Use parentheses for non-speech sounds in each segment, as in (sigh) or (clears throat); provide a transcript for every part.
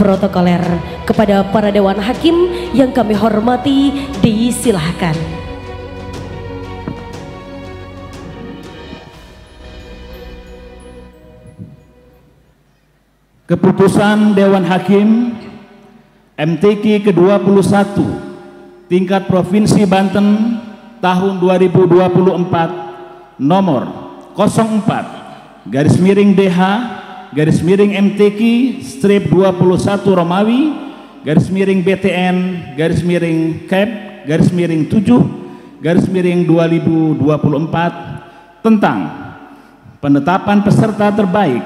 protokoler. Kepada para Dewan Hakim yang kami hormati, disilahkan. Keputusan Dewan Hakim MTQ ke-21 tingkat Provinsi Banten tahun 2024 nomor 04 garis miring DH garis miring MTQ strip 21 Romawi garis miring BTN garis miring CAP garis miring 7 garis miring 2024 tentang penetapan peserta terbaik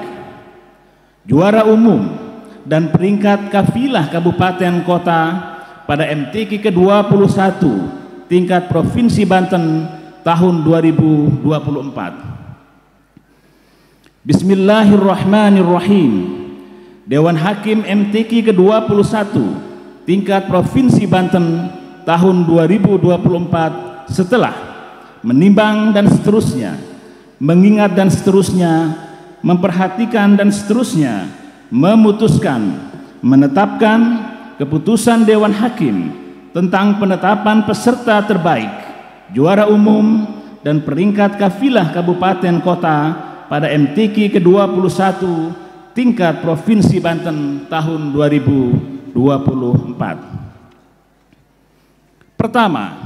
juara umum dan peringkat kafilah kabupaten kota pada MTQ ke-21 tingkat Provinsi Banten tahun 2024. Bismillahirrahmanirrahim. Dewan Hakim MTQ ke-21 tingkat Provinsi Banten tahun 2024 setelah menimbang dan seterusnya, mengingat dan seterusnya, memperhatikan dan seterusnya, memutuskan, menetapkan keputusan Dewan Hakim tentang penetapan peserta terbaik, juara umum dan peringkat kafilah kabupaten kota pada MTQ ke-21 tingkat Provinsi Banten tahun 2024. Pertama,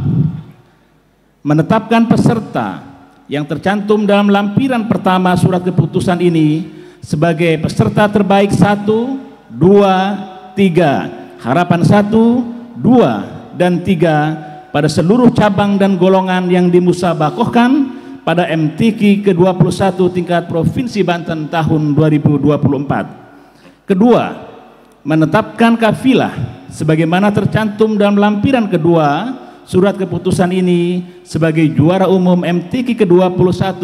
menetapkan peserta yang tercantum dalam lampiran pertama surat keputusan ini sebagai peserta terbaik satu, dua, tiga, harapan satu, dua, dan tiga pada seluruh cabang dan golongan yang dimusabakohkan pada MTQ ke-21 tingkat Provinsi Banten tahun 2024. Kedua, menetapkan kafilah sebagaimana tercantum dalam lampiran kedua surat keputusan ini sebagai juara umum MTQ ke-21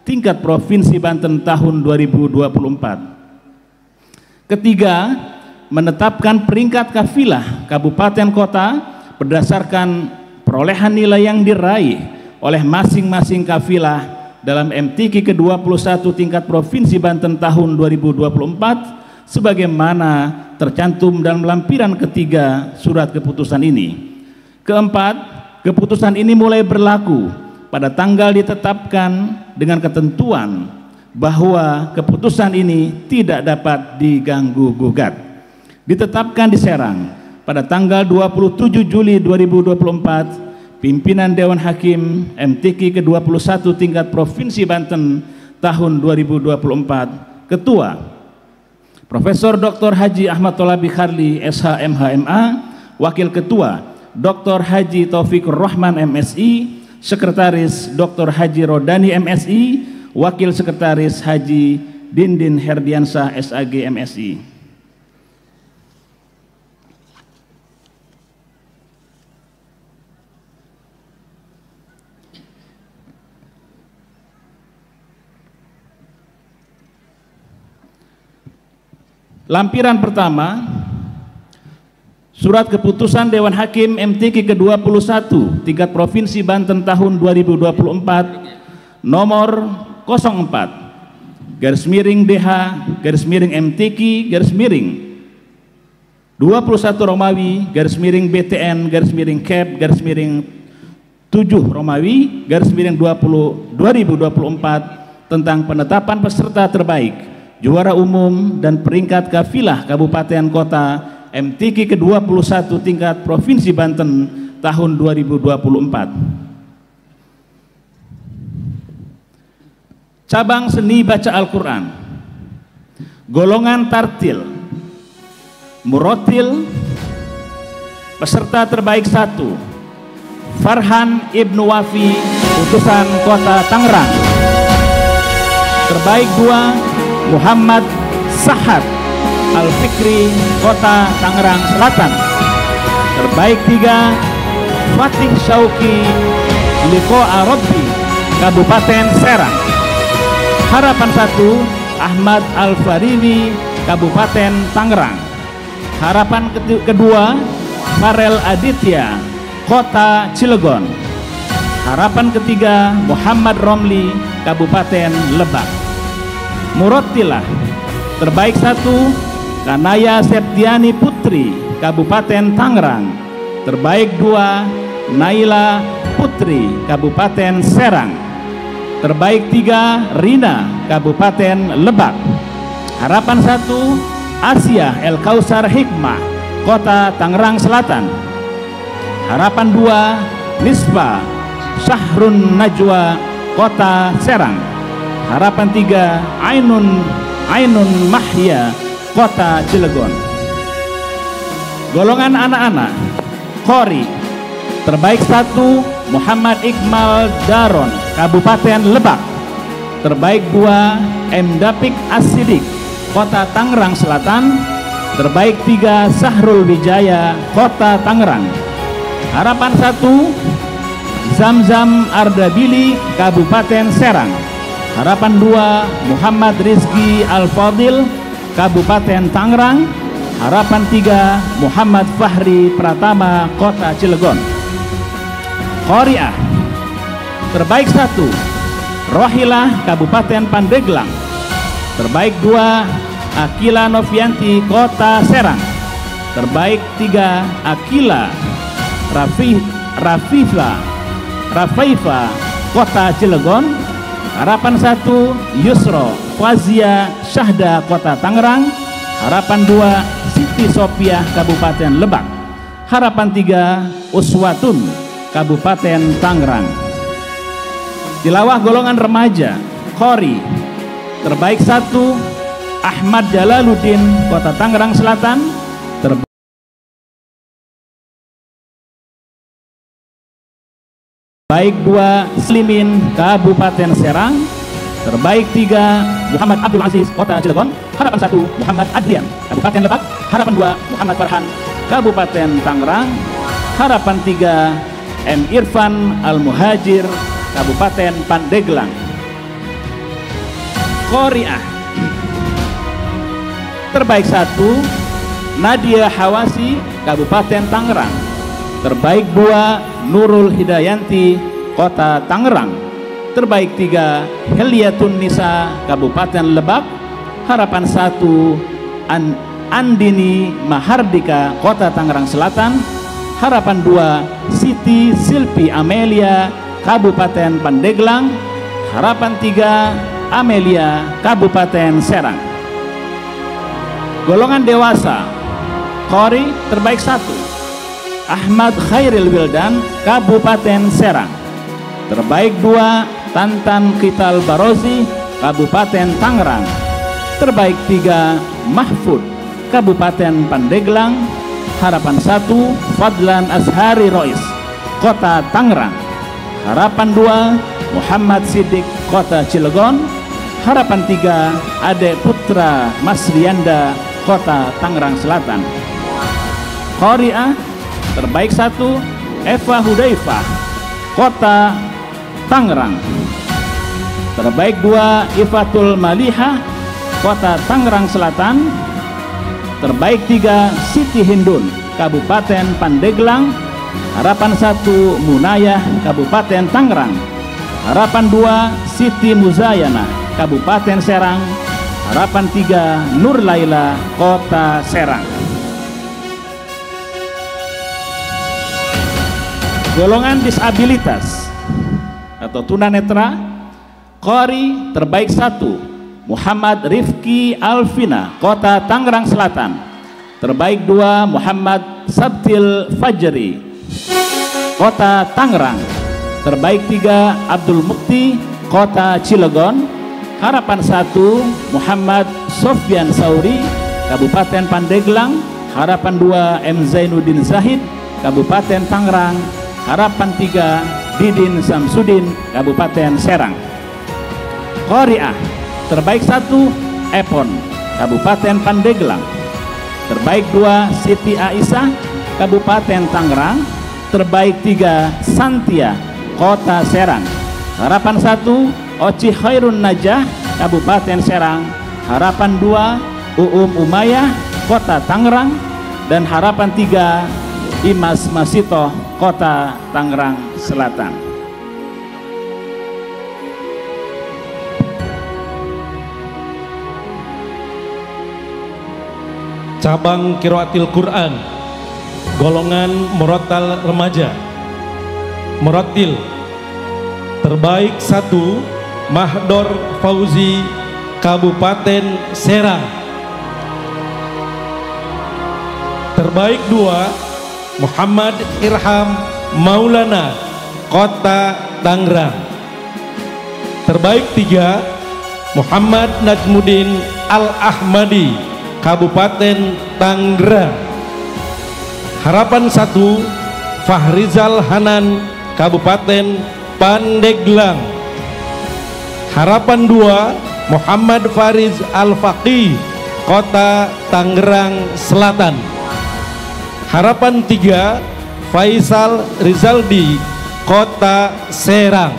tingkat Provinsi Banten tahun 2024. Ketiga, menetapkan peringkat kafilah kabupaten kota berdasarkan perolehan nilai yang diraih oleh masing-masing kafilah dalam MTQ ke-21 tingkat Provinsi Banten tahun 2024 sebagaimana tercantum dalam lampiran ketiga surat keputusan ini. Keempat, keputusan ini mulai berlaku pada tanggal ditetapkan dengan ketentuan bahwa keputusan ini tidak dapat diganggu gugat. Ditetapkan di Serang pada tanggal 27 Juli 2024 pimpinan Dewan Hakim MTQ ke-21 tingkat Provinsi Banten tahun 2024 Ketua Profesor Dr. Haji Ahmad Tolabi Kharli SHMHMA Wakil Ketua Dr. Haji Taufikur Rahman MSI Sekretaris Dr. Haji Rodani MSI Wakil Sekretaris Haji Dindin Herdiansah SAG MSI Lampiran pertama Surat keputusan Dewan Hakim MTQ ke-21 tingkat Provinsi Banten tahun 2024 nomor 04 garis miring DH garis miring MTQ garis miring 21 Romawi garis miring BTN garis miring CAP garis miring 7 Romawi garis miring 20 2024 tentang penetapan peserta terbaik juara umum dan peringkat kafilah kabupaten kota MTQ ke-21 tingkat Provinsi Banten tahun 2024. Cabang seni baca Al-Quran. Golongan tartil. Murotil. Peserta terbaik satu Farhan Ibnu Wafi Utusan Kota Tangerang. Terbaik dua Muhammad Sahad Al-Fikri Kota Tangerang Selatan. Terbaik tiga Fatih Syauki Liko Arabi Kabupaten Serang. Harapan satu Ahmad Al-Farini Kabupaten Tangerang. Harapan kedua Farel Aditya Kota Cilegon. Harapan ketiga Muhammad Romli Kabupaten Lebak Murotilah terbaik satu Kanaya Septiani Putri, Kabupaten Tangerang. Terbaik dua, Naila Putri, Kabupaten Serang. Terbaik tiga, Rina, Kabupaten Lebak. Harapan satu, Asia El Kausar Hikmah, Kota Tangerang Selatan. Harapan dua, Nisba Syahrun Najwa, Kota Serang. Harapan tiga, Ainun Ainun Mahya, Kota Cilegon. Golongan anak-anak, Kori, terbaik satu, Muhammad Iqmal Daron, Kabupaten Lebak. Terbaik dua, M. Dapik Asidik, Kota Tangerang Selatan. Terbaik tiga, Sahrul Wijaya, Kota Tangerang. Harapan satu, Zamzam Ardabili, Kabupaten Serang. Harapan dua, Muhammad Rizki Al-Fadil, Kabupaten Tangerang. Harapan tiga, Muhammad Fahri Pratama, Kota Cilegon. Korea, terbaik satu, Rohilah, Kabupaten Pandeglang. Terbaik dua, Akila Novianti, Kota Serang. Terbaik tiga, Akila Rafi, Rafifa, Rafaifa, Kota Cilegon. Harapan satu, Yusro Fazia Syahda, Kota Tangerang. Harapan dua, Siti Sopiah, Kabupaten Lebak. Harapan tiga, Uswatun, Kabupaten Tangerang. Tilawah golongan remaja, Kori. Terbaik satu, Ahmad Jalaluddin, Kota Tangerang Selatan. Baik dua Slimin Kabupaten Serang Terbaik tiga Muhammad Abdul Aziz Kota Cilegon Harapan satu Muhammad Adrian. Kabupaten Lebak Harapan dua Muhammad Farhan. Kabupaten Tangerang Harapan tiga M. Irfan Al Muhajir Kabupaten Pandeglang. Korea Terbaik satu Nadia Hawasi Kabupaten Tangerang Terbaik dua Nurul Hidayanti Kota Tangerang. Terbaik tiga Heliatun Nisa Kabupaten Lebak. Harapan satu An Andini Mahardika Kota Tangerang Selatan. Harapan dua Siti Silpi Amelia Kabupaten Pandeglang. Harapan tiga Amelia Kabupaten Serang. Golongan dewasa Kori terbaik satu Ahmad Khairil Wildan Kabupaten Serang. Terbaik dua Tantan Kital Barozi Kabupaten Tangerang. Terbaik tiga Mahfud Kabupaten Pandeglang. Harapan satu Fadlan Ashari Rois Kota Tangerang. Harapan dua Muhammad Sidik Kota Cilegon. Harapan tiga Ade Putra Masrianda Kota Tangerang Selatan. Korea Terbaik satu Eva Hudaifah Kota Tangerang. Terbaik dua Ifatul Malihah Kota Tangerang Selatan. Terbaik tiga Siti Hindun Kabupaten Pandeglang. Harapan satu Munayah Kabupaten Tangerang. Harapan dua Siti Muzayana Kabupaten Serang. Harapan tiga Nur Laila Kota Serang golongan disabilitas atau tunanetra Kori terbaik satu Muhammad Rifki Alvina Kota Tangerang Selatan. Terbaik dua Muhammad Sabtil Fajri Kota Tangerang. Terbaik tiga Abdul Mukti Kota Cilegon. Harapan satu Muhammad Sofyan Sauri Kabupaten Pandeglang. Harapan dua M Zainuddin Zahid Kabupaten Tangerang Harapan 3 Didin Samsudin Kabupaten Serang. Korea Terbaik 1 Epon Kabupaten Pandeglang. Terbaik 2 Siti Aisyah Kabupaten Tangerang. Terbaik 3 Santia Kota Serang. Harapan 1 Oci Khairun Najah Kabupaten Serang. Harapan 2 Uum Umayah Kota Tangerang. Dan harapan 3 Imas Masito Kota Tangerang Selatan. cabang Kiraatil Quran golongan Murattal remaja Murattil terbaik satu Mahdor Fauzi Kabupaten Serang terbaik dua Muhammad Irham Maulana Kota Tangerang. Terbaik tiga Muhammad Najmudin Al-Ahmadi Kabupaten Tangerang. Harapan satu Fahrizal Hanan Kabupaten Pandeglang. Harapan dua Muhammad Fariz Al-Faqih Kota Tangerang Selatan harapan tiga Faisal Rizaldi Kota Serang.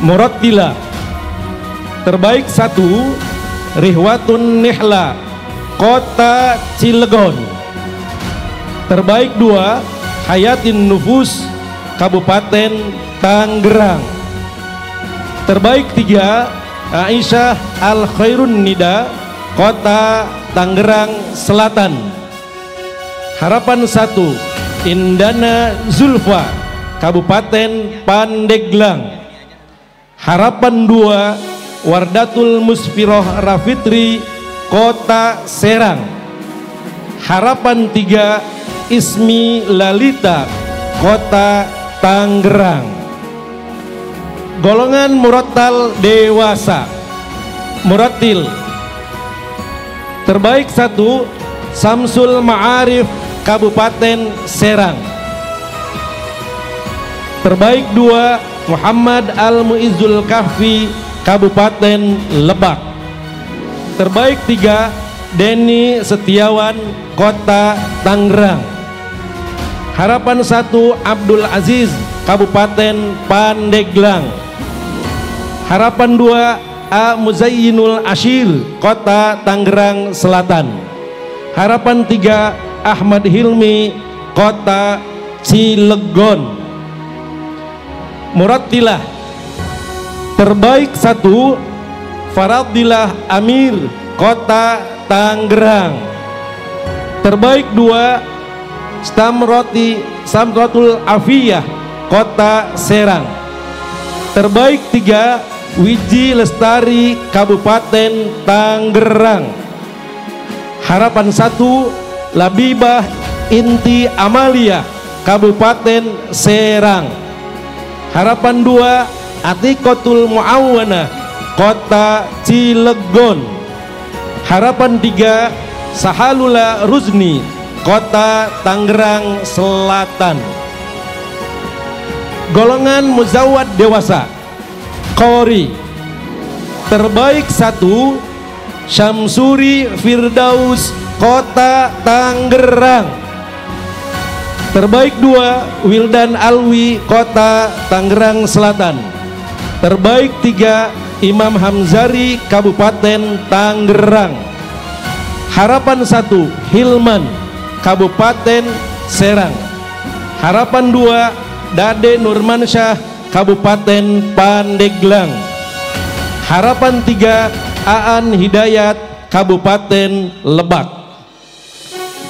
Muratila terbaik satu Rihwatun Nihla Kota Cilegon. Terbaik dua Hayatin Nufus Kabupaten Tangerang. Terbaik tiga Aisyah Al Khairun Nida Kota Tangerang Selatan harapan satu Indana Zulfa Kabupaten Pandeglang. Harapan dua Wardatul Musfiroh Rafitri Kota Serang. Harapan tiga Ismi Lalita Kota Tangerang. Golongan Murattal Dewasa Muratil. Terbaik satu Samsul Ma'arif Kabupaten Serang. Terbaik dua Muhammad Al-Muizzul Kahfi Kabupaten Lebak. Terbaik tiga Denny Setiawan Kota Tangerang. Harapan satu Abdul Aziz Kabupaten Pandeglang. Harapan dua A. Muzayyinul Ashir Kota Tangerang Selatan. Harapan tiga Ahmad Hilmi Kota Cilegon. Murattilah terbaik satu Faradilah Amir Kota Tangerang. Terbaik dua Stamroti Samratul Afiyah Kota Serang. Terbaik tiga Wiji Lestari Kabupaten Tangerang. Harapan satu Labibah Inti Amalia Kabupaten Serang. Harapan dua Atikotul Muawana Kota Cilegon. Harapan tiga Sahalula Ruzni Kota Tangerang Selatan. Golongan Muzawad Dewasa Kori. Terbaik satu Syamsuri Firdaus Kota Tangerang. Terbaik dua Wildan Alwi Kota Tangerang Selatan. Terbaik tiga Imam Hamzari Kabupaten Tangerang. Harapan satu Hilman Kabupaten Serang. Harapan dua Dade Nurmansyah Kabupaten Pandeglang. Harapan tiga Aan Hidayat Kabupaten Lebak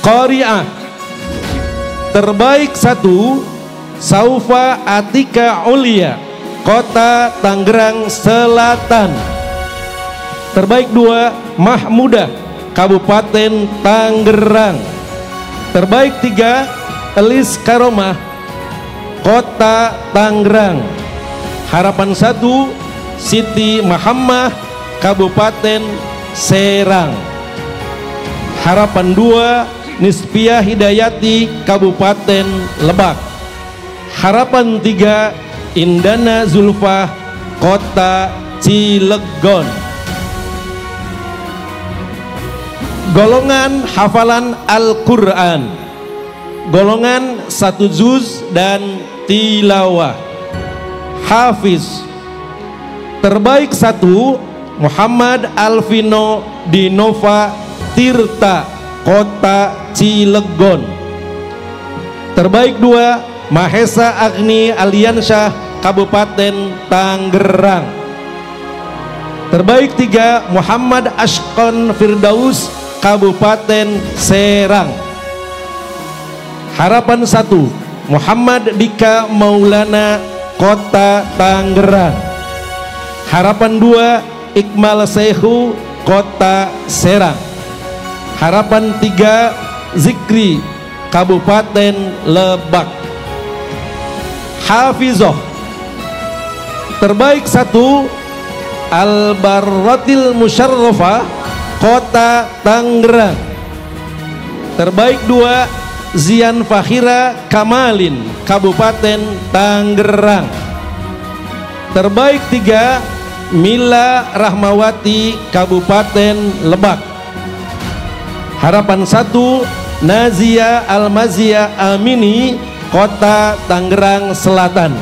Qari'ah. Terbaik satu Saufa Atika Ulia Kota Tangerang Selatan. Terbaik dua Mahmudah Kabupaten Tangerang. Terbaik tiga Elis Karomah Kota Tangerang. Harapan satu Siti Muhammad Kabupaten Serang. Harapan dua Nispiah Hidayati Kabupaten Lebak. Harapan tiga Indana Zulfa Kota Cilegon. Golongan hafalan Al-Quran. Golongan satu juz dan tilawah. Hafiz. Terbaik satu Muhammad Alvino Dinova Tirta Kota Cilegon Terbaik dua Mahesa Agni Aliansyah Kabupaten Tangerang. Terbaik tiga Muhammad Ashkon Firdaus Kabupaten Serang. Harapan satu Muhammad Dika Maulana Kota Tangerang. Harapan dua Iqmal Sehu Kota Serang Harapan tiga Zikri Kabupaten Lebak. Hafizoh Terbaik satu Al-Barratil Kota Tangerang. Terbaik dua Zian Fakhira Kamalin Kabupaten Tangerang. Terbaik tiga Mila Rahmawati Kabupaten Lebak Harapan satu Nazia Almazia Amini Kota Tangerang Selatan.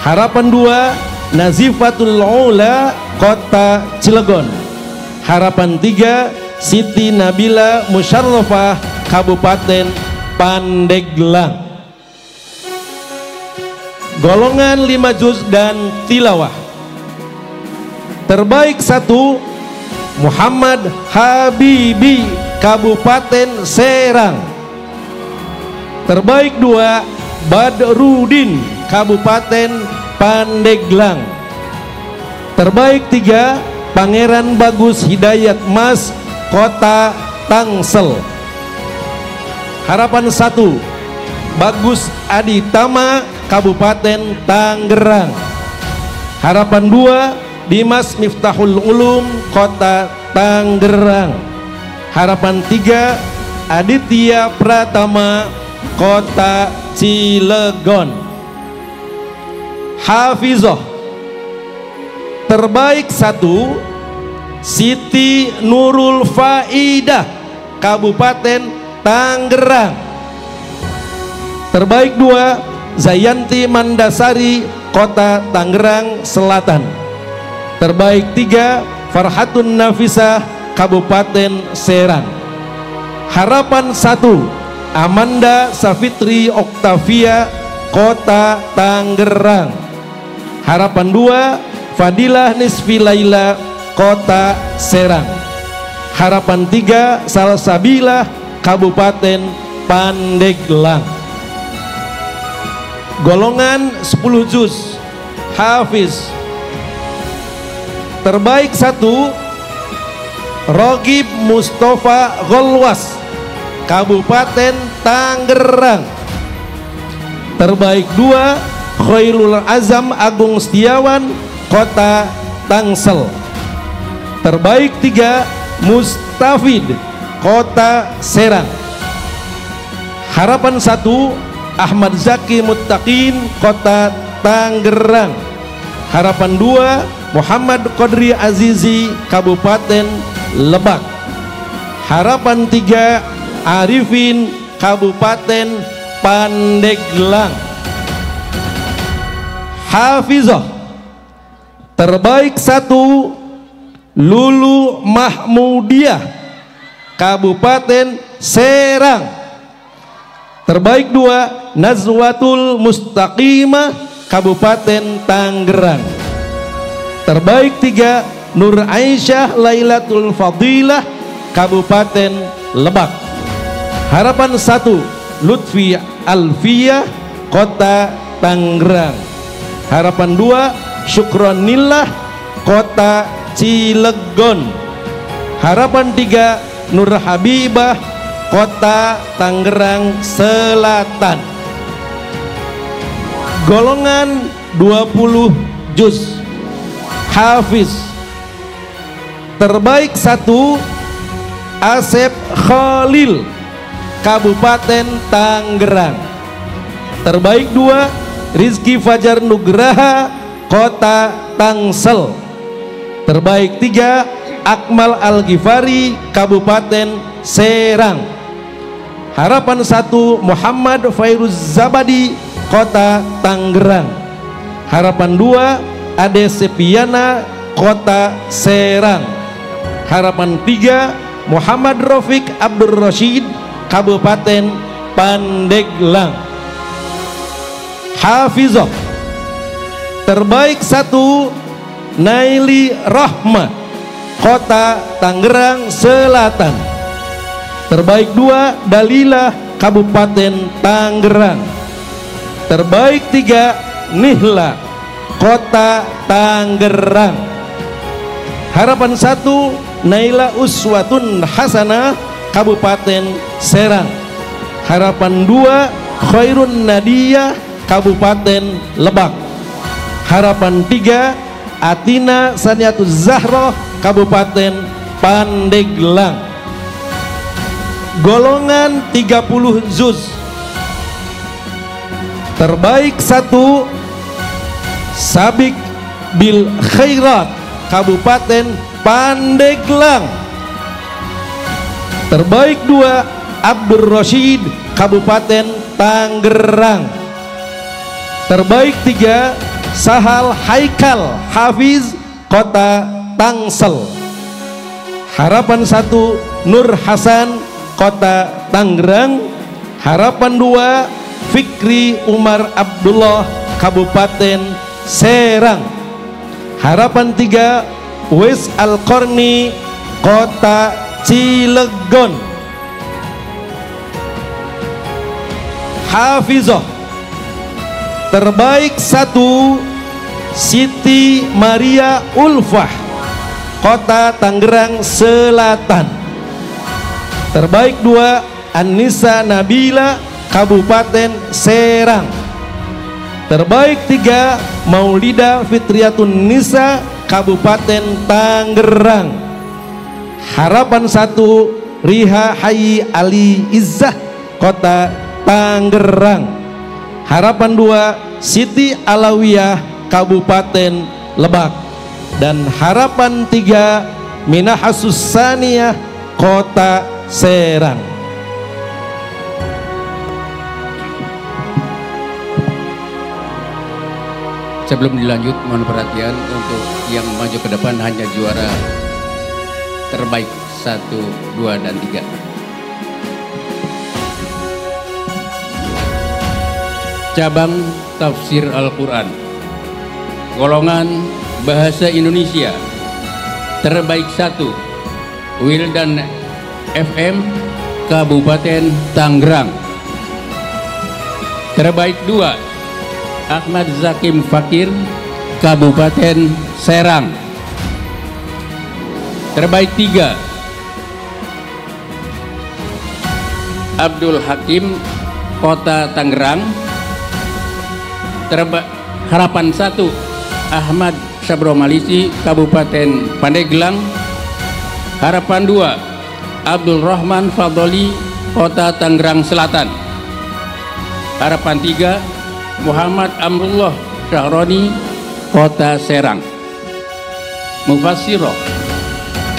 Harapan dua Nazifatul Ula Kota Cilegon. Harapan tiga Siti Nabila Musyarrafah Kabupaten Pandeglang. Golongan lima juz dan tilawah. Terbaik satu Muhammad Habibi Kabupaten Serang. Terbaik dua Badrudin Kabupaten Pandeglang. Terbaik tiga Pangeran Bagus Hidayat Mas Kota Tangsel. Harapan satu Bagus Aditama Kabupaten Tangerang. Harapan dua Dimas Miftahul Ulum Kota Tangerang Harapan tiga Aditya Pratama Kota Cilegon. Hafizah. Terbaik satu Siti Nurul Faidah Kabupaten Tangerang. Terbaik dua Zayanti Mandasari Kota Tangerang Selatan. Terbaik tiga Farhatun Nafisah Kabupaten Serang. Harapan satu Amanda Safitri Oktavia Kota Tangerang. Harapan dua Fadilah Nisfi Laila Kota Serang. Harapan tiga Salsabilah Kabupaten Pandeglang. Golongan 10 juz Hafiz. Terbaik satu Rogib Mustafa Golwas Kabupaten Tangerang. Terbaik dua Khairul Azam Agung Setiawan Kota Tangsel. Terbaik tiga Mustafid Kota Serang. Harapan satu Ahmad Zaki Muttaqin Kota Tangerang. Harapan dua Muhammad Qadri Azizi Kabupaten Lebak. Harapan tiga Arifin Kabupaten Pandeglang. Hafizah. Terbaik satu Lulu Mahmudiyah Kabupaten Serang. Terbaik dua Nazwatul Mustaqimah Kabupaten Tangerang. Terbaik tiga Nur Aisyah Lailatul Fadilah Kabupaten Lebak. Harapan satu Lutfi Alfiyah Kota Tangerang. Harapan dua Syukronillah Kota Cilegon. Harapan tiga Nur Habibah Kota Tangerang Selatan. Golongan 20 juz Hafiz Terbaik satu Asep Khalil Kabupaten Tangerang. Terbaik dua Rizky Fajar Nugraha Kota Tangsel. Terbaik tiga Akmal Al-Ghifari Kabupaten Serang. Harapan satu Muhammad Fairuz Zabadi Kota Tangerang. Harapan dua Ade Sepiana Kota Serang Harapan tiga Muhammad Rafiq Abdur Rashid Kabupaten Pandeglang. Hafizah. Terbaik satu Naili Rahma Kota Tangerang Selatan. Terbaik dua Dalilah Kabupaten Tangerang. Terbaik tiga Nihla Kota Tangerang. Harapan satu Naila Uswatun Hasanah Kabupaten Serang. Harapan dua Khairun Nadia Kabupaten Lebak. Harapan tiga Atina Saniatul Zahroh Kabupaten Pandeglang. Golongan 30 zuz. Terbaik satu Sabik Bil Khairat Kabupaten Pandeglang terbaik dua Abdur Rashid Kabupaten Tangerang. Terbaik tiga Sahal Haikal Hafiz Kota Tangsel. Harapan satu Nur Hasan Kota Tangerang. Harapan dua Fikri Umar Abdullah Kabupaten Serang. Harapan tiga Wes Al-Korni Kota Cilegon. Hafizah. Terbaik satu Siti Maria Ulfah Kota Tangerang Selatan. Terbaik dua Anissa Nabila Kabupaten Serang. Terbaik tiga Maulida Fitriatun Nisa Kabupaten Tangerang. Harapan satu Riha Hayi Ali Izzah Kota Tangerang. Harapan dua Siti Alawiyah Kabupaten Lebak. Dan harapan tiga Minahasus Saniyah Kota Serang Sebelum dilanjut, mohon perhatian untuk yang maju ke depan hanya juara terbaik. Satu, dua, dan tiga. Cabang Tafsir Al-Quran. Golongan Bahasa Indonesia. Terbaik satu Wildan FM Kabupaten Tangerang. Terbaik dua Ahmad Zakim Fakir Kabupaten Serang. Terbaik tiga. Abdul Hakim Kota Tangerang. Terba Harapan satu Ahmad Sabro Malisi Kabupaten Pandeglang. Harapan dua Abdul Rahman Fadoli Kota Tangerang Selatan. Harapan tiga Muhammad Amrullah Syahroni Kota Serang. Mufassiroh.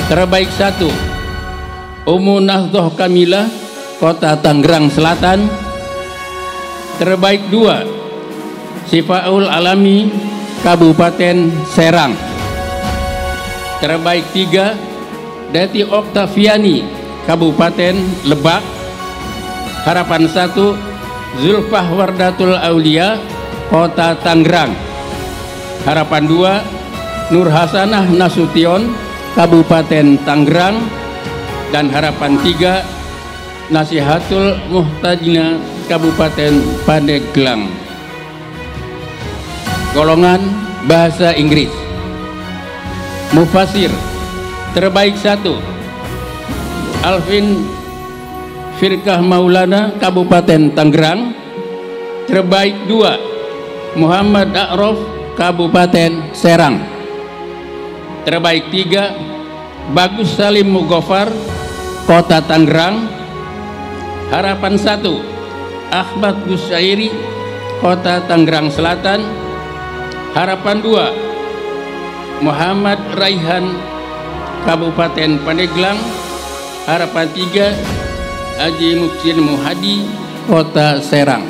Terbaik satu Umu Nahdoh Kamila Kota Tangerang Selatan. Terbaik dua Sifaul Alami Kabupaten Serang. Terbaik tiga Dati Oktaviani Kabupaten Lebak. Harapan satu Zulfah Wardatul Aulia Kota Tangerang. Harapan dua Nur Hasanah Nasution Kabupaten Tangerang. Dan harapan tiga Nasihatul Muhtajina Kabupaten Pandeglang. Golongan bahasa Inggris. Mufasir terbaik satu. Alvin Firkah Maulana Kabupaten Tangerang. Terbaik dua Muhammad A'raf Kabupaten Serang. Terbaik tiga Bagus Salim Mugofar Kota Tangerang. Harapan satu Ahmad Gusairi Kota Tangerang Selatan. Harapan dua Muhammad Raihan Kabupaten Pandeglang harapan tiga Haji Muksin Muhadi Kota Serang.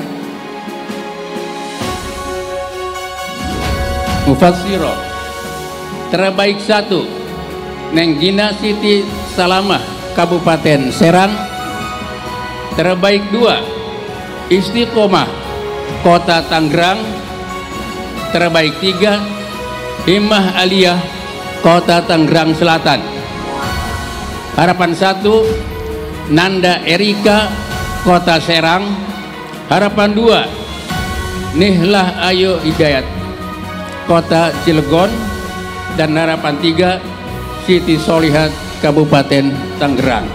Mufassiro terbaik satu Neng Gina Siti Salamah Kabupaten Serang. Terbaik dua Istiqomah Kota Tangerang. Terbaik tiga Himmah Aliyah Kota Tangerang Selatan. Harapan satu Nanda Erika Kota Serang. Harapan 2 Nihlah Ayu Hidayat Kota Cilegon. Dan harapan 3 Siti Solihat Kabupaten Tangerang.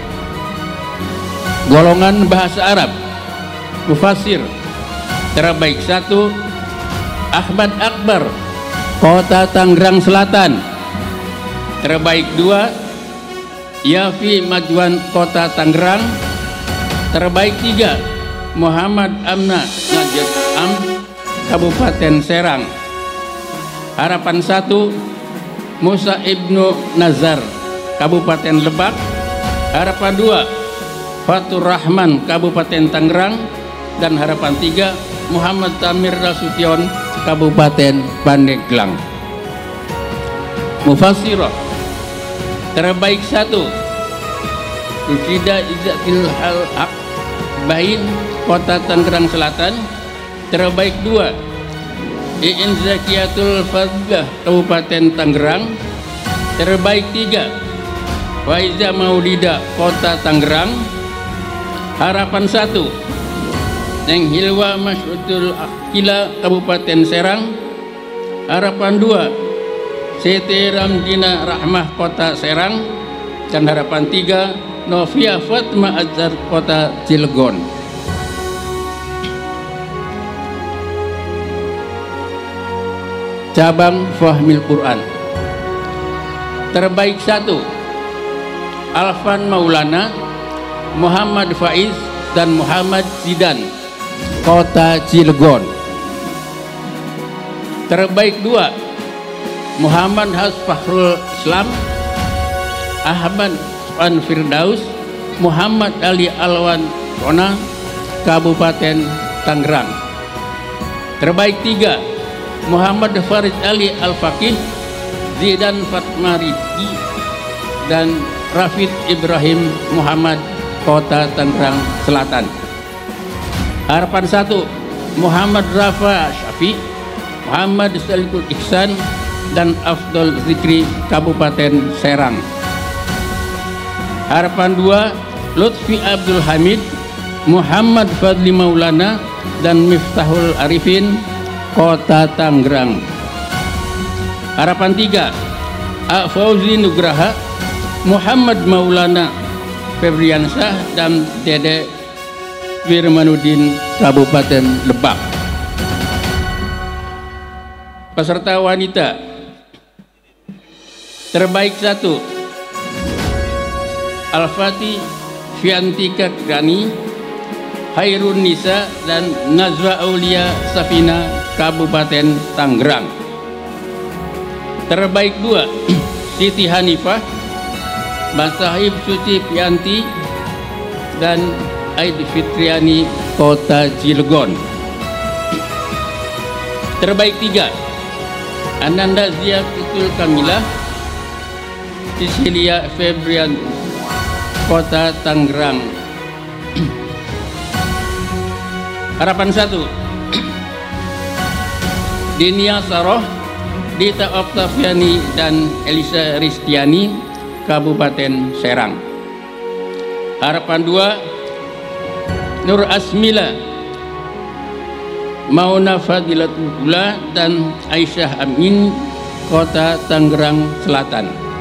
Golongan bahasa Arab Mufasir terbaik satu Ahmad Akbar Kota Tangerang Selatan. Terbaik dua Yafi Majuan Kota Tangerang. Terbaik tiga Muhammad Amna Najib Am Kabupaten Serang. Harapan satu Musa Ibnu Nazar Kabupaten Lebak. Harapan dua Fatur Rahman Kabupaten Tangerang. Dan harapan tiga Muhammad Tamir Rasution Kabupaten Pandeglang. Mufassirah terbaik satu. Rusida Izzatil Hal Haq. Bain Kota Tangerang Selatan. Terbaik dua. Iin Zakiatul Fadlah Kabupaten Tangerang. Terbaik tiga. Faiza Maulida Kota Tangerang. Harapan satu. Neng Hilwa Masyudul Akila Kabupaten Serang. Harapan dua Siti Ramdina Rahmah Kota Serang dan harapan tiga Novia Fatma Azhar Kota Cilegon. Cabang Fahmil Quran. Terbaik satu Alfan Maulana Muhammad Faiz dan Muhammad Zidan Kota Cilegon. Terbaik dua Muhammad Has Fahrul Islam Ahmad Firdaus Muhammad Ali Alwan Rona Kabupaten Tangerang. Terbaik tiga Muhammad Farid Ali Al-Faqih Zidan Fatma Rifki dan Rafid Ibrahim Muhammad Kota Tangerang Selatan. Harapan satu Muhammad Rafa Syafi Muhammad Salikul Ihsan dan Afdol Zikri Kabupaten Serang. Harapan dua Lutfi Abdul Hamid Muhammad Fadli Maulana dan Miftahul Arifin Kota Tangerang harapan tiga A. Fauzi Nugraha Muhammad Maulana Febriansyah dan Dede Firmanuddin Kabupaten Lebak. Peserta wanita terbaik satu. Al-Fatih Fiantika Grani Hairun Nisa dan Nazwa Aulia Safina Kabupaten Tangerang. Terbaik dua (clears throat) Siti Hanifah Masahib Suci Pianti dan Aidi Fitriani Kota Cilegon. Terbaik tiga Ananda Zia Fitul Kamila Cecilia Febrian Kota Tangerang. Harapan satu. Dinia Saroh Dita Oktaviani dan Elisa Ristiani Kabupaten Serang. Harapan dua Nur Asmila Mauna Fadilatullah dan Aisyah Amin Kota Tangerang Selatan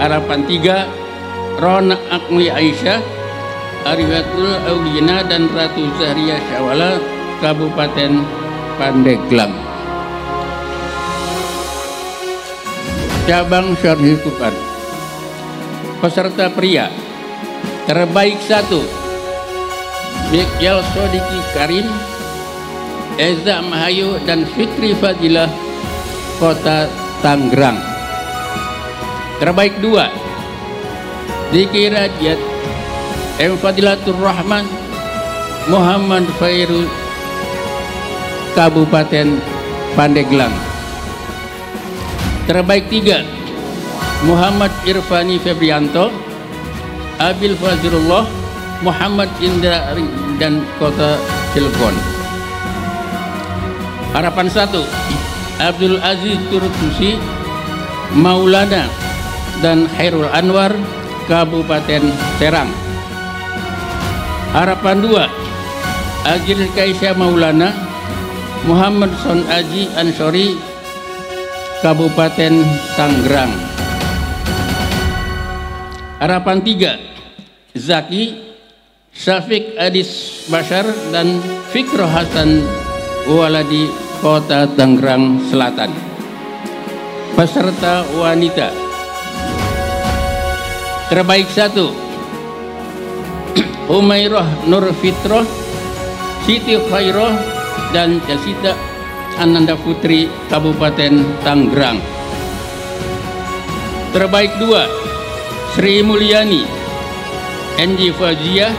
harapan tiga Rona Akmi Aisyah Arifatul Aulina dan Ratu Zahria Syawala Kabupaten Pandeglang. Cabang Syarhil Quran peserta pria terbaik satu Mikyal Sodiki Karim Eza Mahayu dan Fitri Fadilah Kota Tangerang terbaik dua. Diki Radiat M. Fadilatur Rahman Muhammad Fairul Kabupaten Pandeglang. Terbaik tiga. Muhammad Irfani Febrianto Abil Fazrullah Muhammad Indra dan Kota Cilegon. Harapan satu Abdul Aziz Turtusi Maulana dan Hairul Anwar Kabupaten Serang. Harapan 2 Agil Kaisya Maulana Muhammad Son Aji Ansori Kabupaten Tangerang. Harapan 3 Zaki Syafiq Adis Bashar dan Fikro Hasan Waladi Kota Tangerang Selatan. Peserta wanita terbaik satu. (clears throat) Umairah Nur Fitroh Siti Khairah dan Jasida Ananda Putri Kabupaten Tangerang terbaik dua Sri Mulyani Enji Fajiah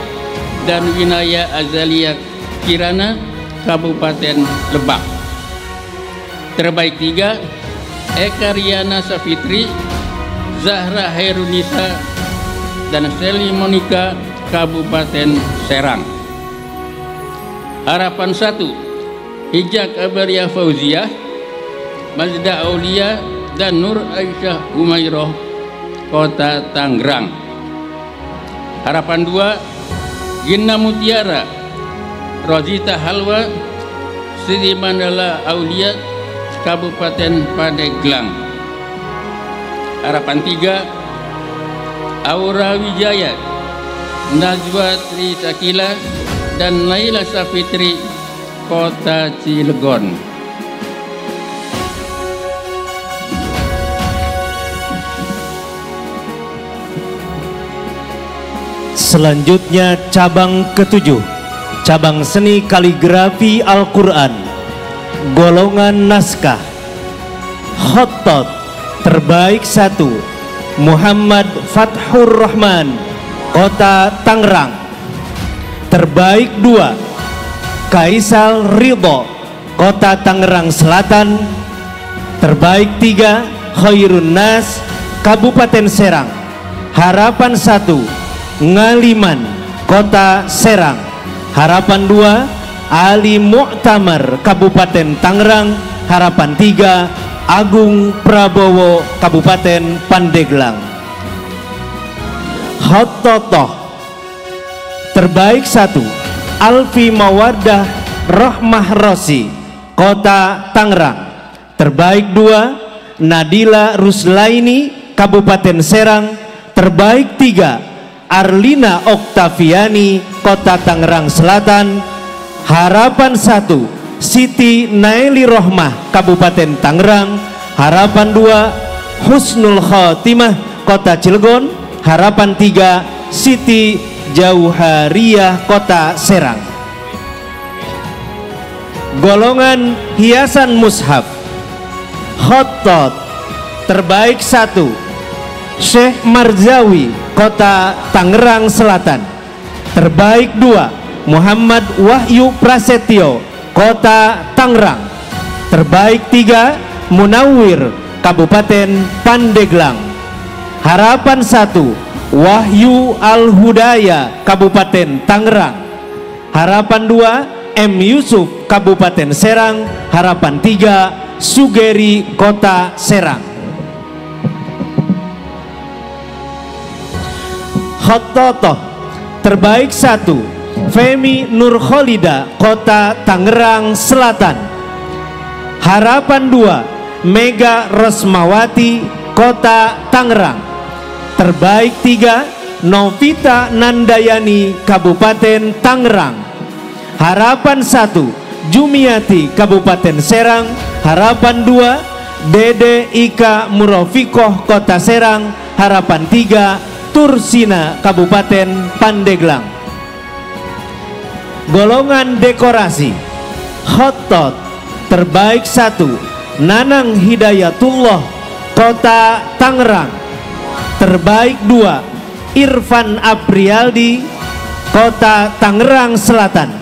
dan Winaya Azalia Kirana Kabupaten Lebak. Terbaik tiga Eka Riana Safitri Zahra Herunisa dan Seli Monika Kabupaten Serang. Harapan satu, Hijak Abaria Fauzia, Mazda Aulia dan Nur Aisyah Umairoh, Kota Tangerang. Harapan dua, Gina Mutiara, Rozita Halwa, Sri Mandala Aulia, Kabupaten Pandeglang. Harapan tiga, Aura Wijaya, Najwa Tri Sakila dan Naila Safitri Kota Cilegon. Selanjutnya cabang ketujuh Cabang seni kaligrafi Al-Quran Golongan naskah Khotot Terbaik satu Muhammad Fathur Rahman Kota Tangerang. Terbaik dua Kaisal Ridho Kota Tangerang Selatan. Terbaik tiga Khairun Nas Kabupaten Serang. Harapan satu Ngaliman Kota Serang. Harapan dua Ali Mu'tamar Kabupaten Tangerang. Harapan tiga Agung Prabowo Kabupaten Pandeglang. Hototoh Terbaik satu Alfi Mawardah Rohmah Rosi Kota Tangerang. Terbaik dua Nadila Ruslaini Kabupaten Serang. Terbaik tiga Arlina Oktaviani Kota Tangerang Selatan. Harapan satu Siti Naili Rohmah Kabupaten Tangerang Harapan dua Husnul Khotimah Kota Cilegon Harapan tiga Siti Jauhariyah Kota Serang. Golongan hiasan mushaf Khotot Terbaik satu Syekh Marzawi Kota Tangerang Selatan. Terbaik dua Muhammad Wahyu Prasetyo Kota Tangerang. Terbaik tiga Munawir Kabupaten Pandeglang. Harapan satu Wahyu Al-Hudaya Kabupaten Tangerang. Harapan dua M. Yusuf Kabupaten Serang. Harapan tiga Sugeri Kota Serang. Khototoh. Terbaik satu Femi Nur Kholida Kota Tangerang Selatan. Harapan dua Mega Rosmawati Kota Tangerang. Terbaik tiga Novita Nandayani Kabupaten Tangerang. Harapan satu Jumiati Kabupaten Serang. Harapan dua Dede Ika Murofikoh Kota Serang. Harapan tiga Tursina Kabupaten Pandeglang Golongan dekorasi. Hotot Terbaik satu. Nanang Hidayatullah Kota Tangerang. Terbaik dua. Irfan Aprialdi Kota Tangerang Selatan.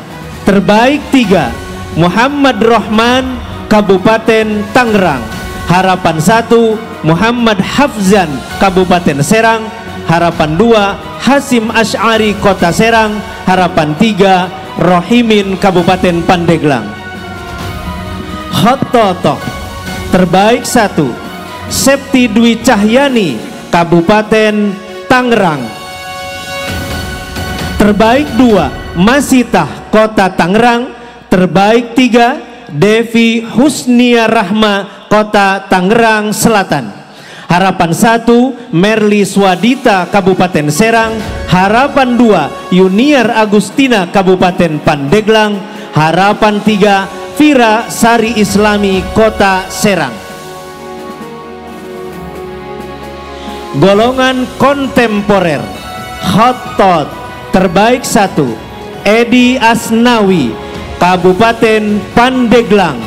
Terbaik tiga. Muhammad Rohman Kabupaten Tangerang. Harapan satu Muhammad Hafzan Kabupaten Serang. Harapan dua Hasim Ash'ari Kota Serang. Harapan tiga Rohimin Kabupaten Pandeglang. Hototoh Terbaik satu. Septi Dwi Cahyani Kabupaten Tangerang. Terbaik dua. Masitah Kota Tangerang, terbaik tiga. Devi Husnia Rahma Kota Tangerang Selatan. Harapan satu Merli Swadita Kabupaten Serang. Harapan dua Yuniar Agustina Kabupaten Pandeglang. Harapan tiga Vira Sari Islami Kota Serang. Golongan kontemporer Hotot Terbaik satu Edi Asnawi Kabupaten Pandeglang.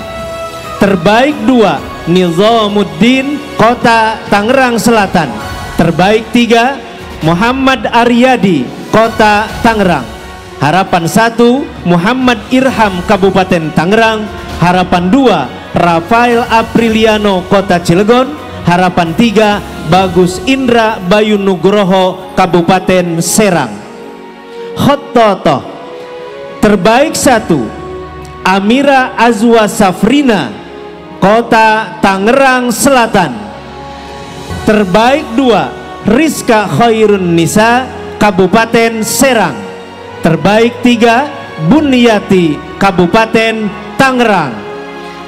Terbaik dua Nizamuddin Kota Tangerang Selatan. Terbaik tiga Muhammad Aryadi Kota Tangerang. Harapan satu Muhammad Irham Kabupaten Tangerang. Harapan dua Rafael Apriliano Kota Cilegon. Harapan tiga Bagus Indra Bayu Nugroho Kabupaten Serang. Hototo Terbaik satu Amira Azwa Safrina Kota Tangerang Selatan. Terbaik dua Rizka Khairun Nisa Kabupaten Serang. Terbaik tiga Bunyati Kabupaten Tangerang.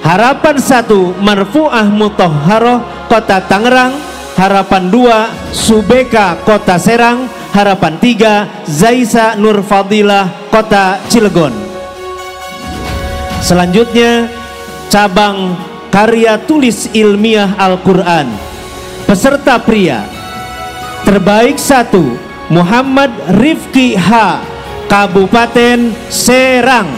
Harapan satu Marfu'ah Mutoharoh Kota Tangerang. Harapan dua Subeka Kota Serang. Harapan tiga Zaisa Nur Fadilah Kota Cilegon. Selanjutnya cabang karya tulis ilmiah Al-Quran. Peserta pria terbaik satu Muhammad Rifki H Kabupaten Serang.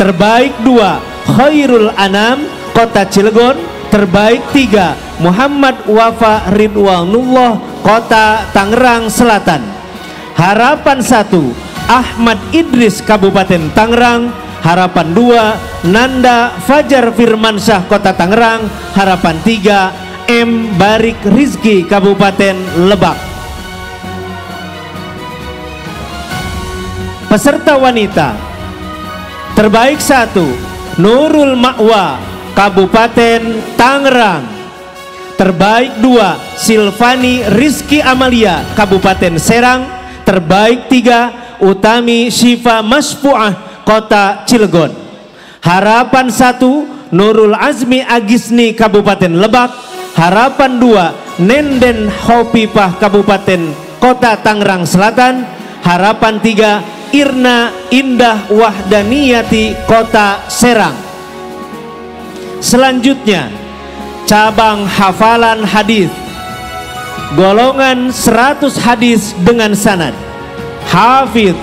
Terbaik dua Khairul Anam Kota Cilegon. Terbaik tiga Muhammad Wafa Ridwanullah Kota Tangerang Selatan. Harapan satu Ahmad Idris Kabupaten Tangerang Harapan 2 Nanda Fajar Firmansyah Kota Tangerang. Harapan 3 M. Barik Rizki Kabupaten Lebak. Peserta wanita Terbaik 1 Nurul Ma'wa Kabupaten Tangerang. Terbaik 2 Silvani Rizki Amalia Kabupaten Serang. Terbaik 3 Utami Syifa Masfu'ah Kota Cilegon. Harapan 1 Nurul Azmi Agisni Kabupaten Lebak. Harapan 2 Nenden Hopipah Kabupaten Kota Tangerang Selatan. Harapan 3 Irna Indah Wahdaniyati Kota Serang. Selanjutnya cabang hafalan hadis. Golongan 100 hadis dengan sanad. Hafid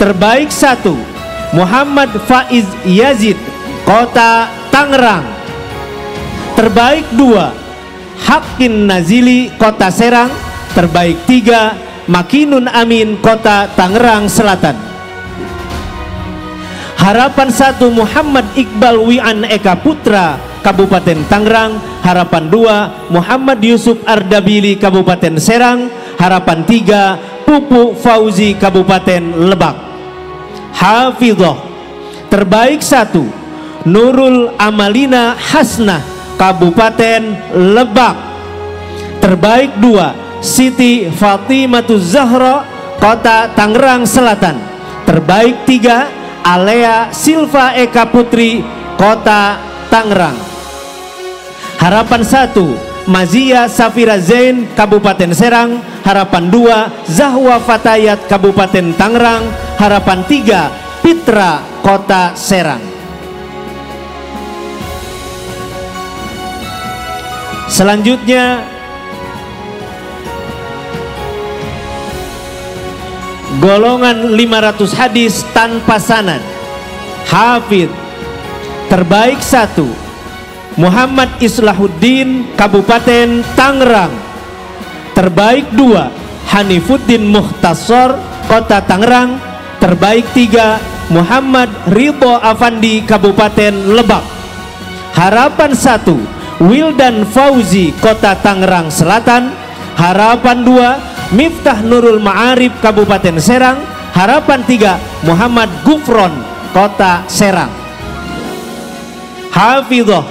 terbaik satu Muhammad Faiz Yazid Kota Tangerang. Terbaik dua Hakin Nazili Kota Serang. Terbaik tiga Makinun Amin Kota Tangerang Selatan. Harapan satu Muhammad Iqbal Wian Eka Putra Kabupaten Tangerang. Harapan dua Muhammad Yusuf Ardabili Kabupaten Serang. Harapan tiga Pupu Fauzi Kabupaten Lebak Hafidhoh Terbaik satu Nurul Amalina Hasnah Kabupaten Lebak. Terbaik dua Siti Fatimatuz Zahra Kota Tangerang Selatan. Terbaik tiga Alea Silva Eka Putri Kota Tangerang. Harapan satu Mazia Safira Zain Kabupaten Serang. Harapan dua Zahwa Fatayat Kabupaten Tangerang Harapan tiga Pitra Kota Serang. Selanjutnya golongan 500 hadis tanpa sanad Hafid. Terbaik satu Muhammad Islahuddin Kabupaten Tangerang. Terbaik dua Hanifuddin Muhtasor Kota Tangerang terbaik tiga Muhammad Ridho Afandi Kabupaten Lebak. Harapan satu Wildan Fauzi Kota Tangerang Selatan. Harapan dua Miftah Nurul Ma'arif Kabupaten Serang. Harapan 3 Muhammad Gufron Kota Serang. Hafidhoh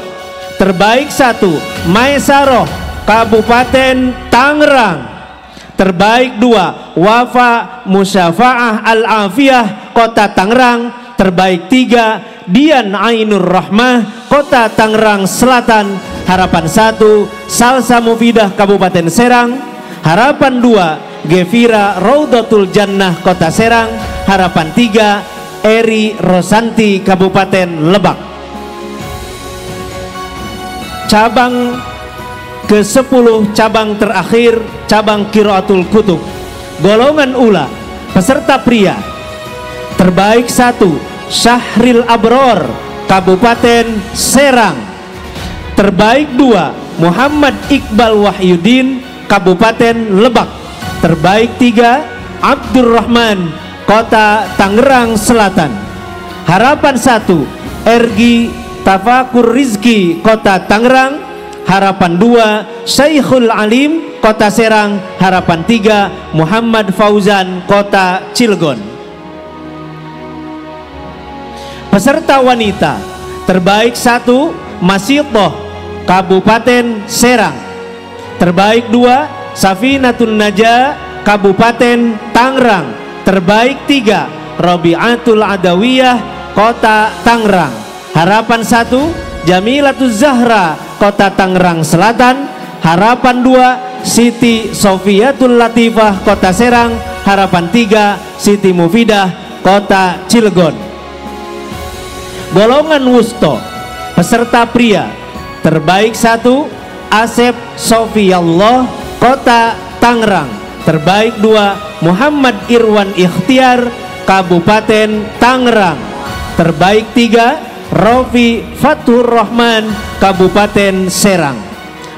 Terbaik 1 Maesaroh Kabupaten Tangerang terbaik dua Wafa Musyafaah Al-Afiyah Kota Tangerang. Terbaik tiga Dian Ainur Rahmah Kota Tangerang Selatan. Harapan satu Salsa Mufidah Kabupaten Serang. Harapan dua Gevira Raudatul Jannah Kota Serang. Harapan tiga Eri Rosanti Kabupaten Lebak. Cabang ke-10 cabang terakhir cabang Kiraatul Kutub. Golongan ula peserta pria. Terbaik satu Syahril Abror Kabupaten Serang. Terbaik dua Muhammad Iqbal Wahyudin Kabupaten Lebak. Terbaik tiga Abdurrahman Kota Tangerang Selatan. Harapan satu Ergi Tafakur Rizki Kota Tangerang Harapan dua Syekhul Alim Kota Serang. Harapan tiga Muhammad Fauzan Kota Cilegon. Peserta wanita Terbaik satu Masitoh Kabupaten Serang. Terbaik dua Safinatun Naja Kabupaten Tangerang. Terbaik tiga Robiatul Adawiyah Kota Tangerang. Harapan satu Jamilatul Zahra Kota Tangerang Selatan Harapan dua Siti Sofiatul Latifah Kota Serang Harapan tiga Siti Mufidah Kota Cilegon. Golongan Wusto Peserta pria Terbaik satu Asep Sofiallah Kota Tangerang. Terbaik dua Muhammad Irwan Ikhtiar Kabupaten Tangerang. Terbaik tiga Rofi Fatur Rahman Kabupaten Serang.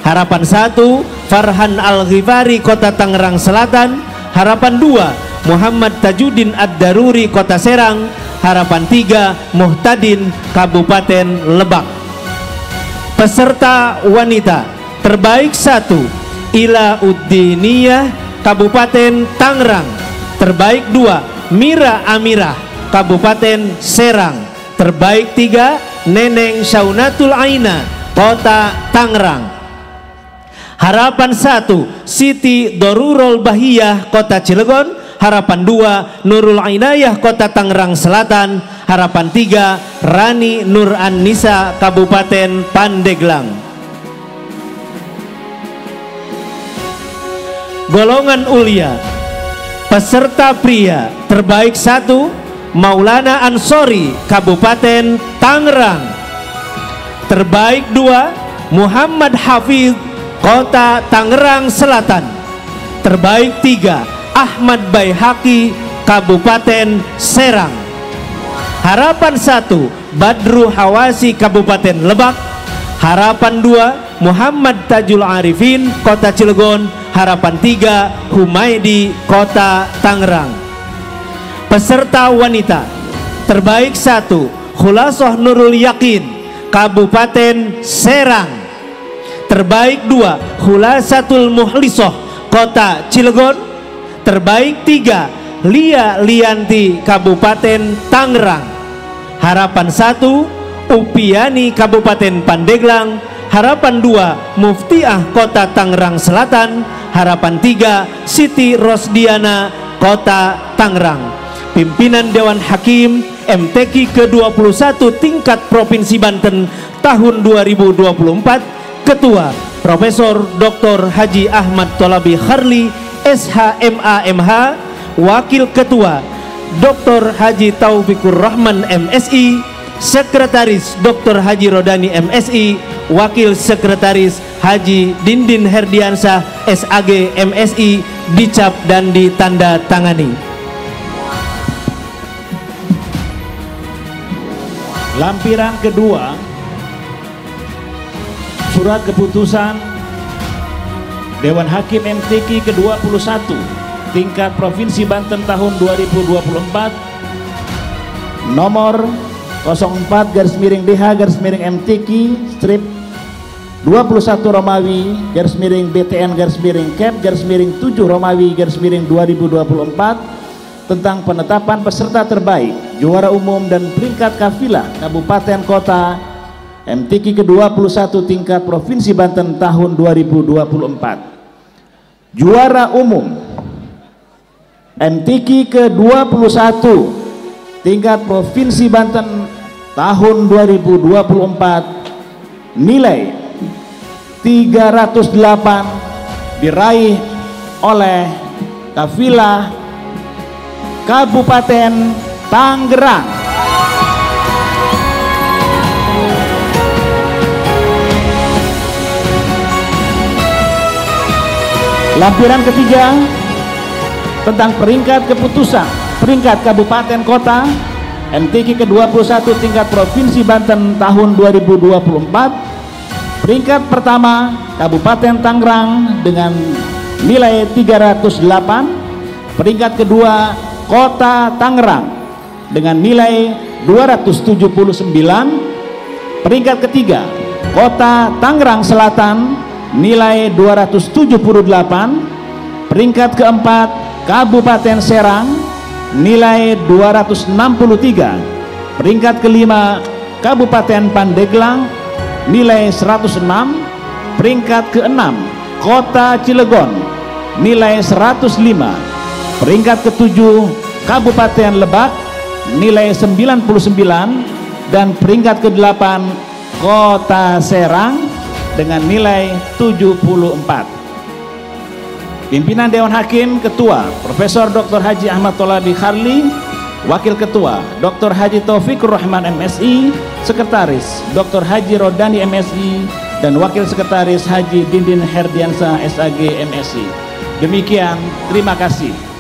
Harapan satu Farhan Al-Ghifari Kota Tangerang Selatan. Harapan dua Muhammad Tajudin Ad-Daruri Kota Serang. Harapan tiga Muhtadin Kabupaten Lebak. Peserta wanita Terbaik satu Ila Uddiniyah Kabupaten Tangerang. Terbaik dua Mira Amirah Kabupaten Serang Terbaik tiga Neneng Syaunatul Aina Kota Tangerang. Harapan satu Siti Dorurul Bahiyah Kota Cilegon. Harapan dua Nurul Ainayah Kota Tangerang Selatan. Harapan tiga Rani Nur An-Nisa Kabupaten Pandeglang. Golongan Ulia Peserta pria terbaik satu Maulana Ansori Kabupaten Tangerang. Terbaik dua Muhammad Hafiz Kota Tangerang Selatan. Terbaik tiga Ahmad Baihaki Kabupaten Serang. Harapan satu Badru Hawasi Kabupaten Lebak. Harapan dua Muhammad Tajul Arifin Kota Cilegon. Harapan tiga Humaydi Kota Tangerang Peserta wanita. Terbaik satu Khulasoh Nurul Yakin Kabupaten Serang. Terbaik dua Khulasatul Muhlisoh Kota Cilegon. Terbaik tiga Lia Lianti Kabupaten Tangerang. Harapan satu Upiani Kabupaten Pandeglang. Harapan dua Muftiah Kota Tangerang Selatan. Harapan tiga Siti Rosdiana Kota Tangerang pimpinan Dewan Hakim MTQ ke-21 tingkat Provinsi Banten tahun 2024 Ketua Profesor Dr. Haji Ahmad Tolabi Kharli SHMAMH Wakil Ketua Dr. Haji Taufikur Rahman MSI Sekretaris Dr. Haji Rodani MSI Wakil Sekretaris Haji Dindin Herdiansah SAG MSI dicap dan ditanda tangani. Lampiran kedua. Surat keputusan Dewan Hakim MTQ ke-21 tingkat Provinsi Banten tahun 2024 nomor 04 garis miring DH garis miring MTQ strip 21 Romawi garis miring BTN garis miring CAP garis miring 7 Romawi garis miring 2024 tentang penetapan peserta terbaik, juara umum dan peringkat kafilah kabupaten kota MTQ ke-21 tingkat Provinsi Banten tahun 2024. Juara umum MTQ ke-21 tingkat Provinsi Banten tahun 2024 nilai 308 diraih oleh kafilah Kabupaten Tangerang. Lampiran ketiga tentang peringkat keputusan peringkat kabupaten kota MTQ ke-21 tingkat Provinsi Banten tahun 2024 peringkat pertama Kabupaten Tangerang dengan nilai 308 peringkat kedua Kota Tangerang dengan nilai 279 peringkat ketiga Kota Tangerang Selatan nilai 278 peringkat keempat Kabupaten Serang nilai 263 peringkat kelima Kabupaten Pandeglang nilai 106 peringkat keenam Kota Cilegon nilai 105 peringkat ketujuh Kabupaten Lebak nilai 99 dan peringkat ke-8 Kota Serang dengan nilai 74 Pimpinan Dewan Hakim Ketua Profesor Dr. Haji Ahmad Tolabi Kharli Wakil Ketua Dr. Haji Taufikur Rahman MSI Sekretaris Dr. Haji Rodani MSI dan Wakil Sekretaris Haji Dindin Herdiansa SAG MSI Demikian, terima kasih.